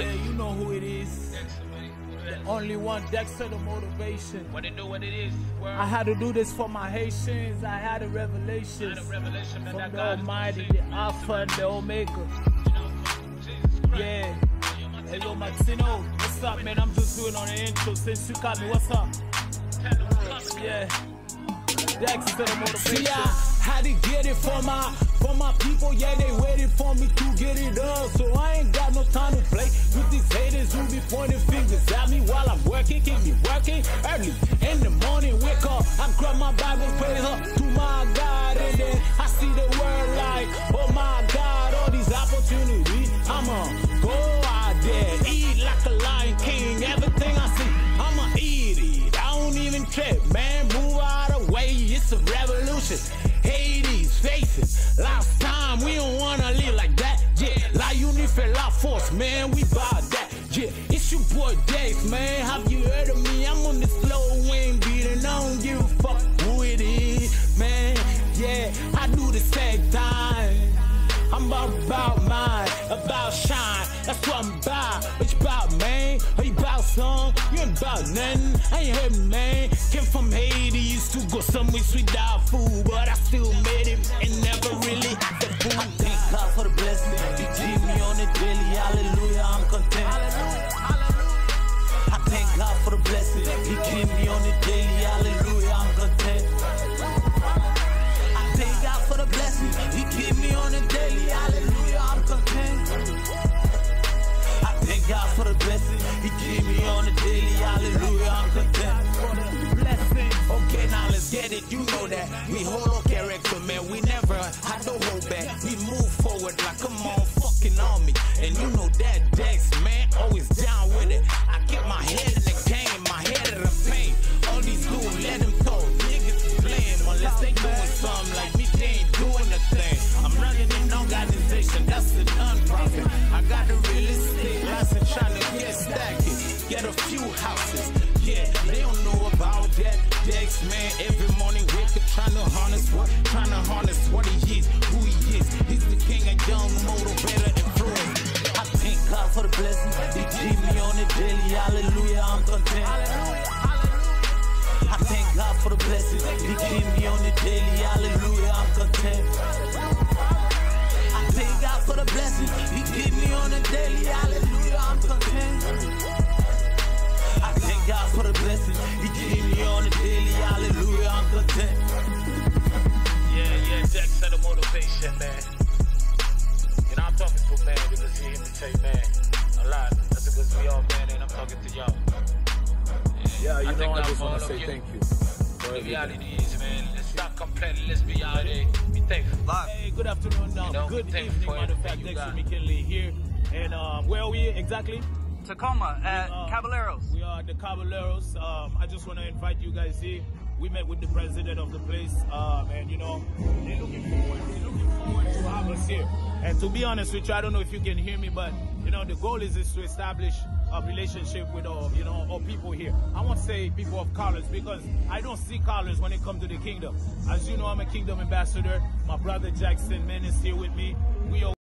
Yeah, you know who it is. Dexter, man. What it is. Only one Dexter, the motivation. What it do, what it is. World. I had to do this for my Haitians. I had a revelation Had a revelation, man, from that the God Almighty, the. Alpha and the Omega. You know, Jesus Christ. Yeah. Yo, my Hello, Maxino. What's up, man? I'm just doing on the intro. Since you got me, what's up? tell them what's up. Yeah. Dexter, the motivation. See, I had to get it for my for my people. Yeah, they waited for me to get it up. So I ain't got no time to Working early in the morning. Wake up, I grab my Bible, praise up to my God, and then I see the word like, oh my God, all these opportunities. I'ma go out there, eat like a lion king. Everything I see, I'ma eat it. I don't even trip, man. Move out of the way, it's a revolution. Hades faces, last time we don't wanna live like that. Yeah, la unify, la force, man. We bout that. Yeah, it's your boy Dex, man. Have you heard of me? I'm on the slow wing beat, and I don't give a fuck who it is, man. Yeah, I do the same thing. I'm about about mine, about shine. That's what I'm about. What you about, man? Are you about song? You ain't about nothing. I ain't heard, man. Came from Haiti to go somewhere without food, but I still made it and never really had the food. I thank God for the blessing. He keep me on the daily. Hallelujah, daily. Hallelujah, I'm content. I thank God for the blessing. He keep me on the daily. Hallelujah, I'm content. I thank God for the blessing. He keep me on the daily. Hallelujah, I'm content. Okay, now let's get it. You know that we hold our character, man. We never had to hold back. We move forward like a motherfucking organization, that's a non-profit. I got a real estate license trying to get stacking. Get a few houses. Yeah, they don't know about that. Dex, man, every morning wake up trying to harness what? Trying to harness what he is, who he is. He's the king of young motivator influence. I thank God for the blessing. He keep me on the daily. Hallelujah, I'm content. Hallelujah, hallelujah. I thank God for the blessing. He keep me on the daily. Hallelujah, daily. Hallelujah, I'm content. I thank God for the blessing. He keep me on the daily. Hallelujah, I'm content. Yeah, yeah, Dexter, the motivation, man. You know, I'm talking to man because you hear me say, man, a lot. That's because we all man, and I'm talking to y'all. Yeah, you I know, I just want to say you. thank you. for The reality is, man, let's stop complaining. Let's be out there. Be thankful. Hey, good afternoon. Um, You know, good evening, matter of fact. you Dexter. McKinley here. Where are we exactly? Tacoma at Uh, Caballeros. We are at the Caballeros. Um, I just want to invite you guys here. We met with the president of the place, um, and you know, they're looking forward. They're looking forward to have us here. And to be honest with you, I don't know if you can hear me, but you know, the goal is, is to establish a relationship with our, you know, our people here. I won't say people of colors because I don't see colors when it comes to the kingdom. As you know, I'm a kingdom ambassador. My brother Jackson Man is here with me.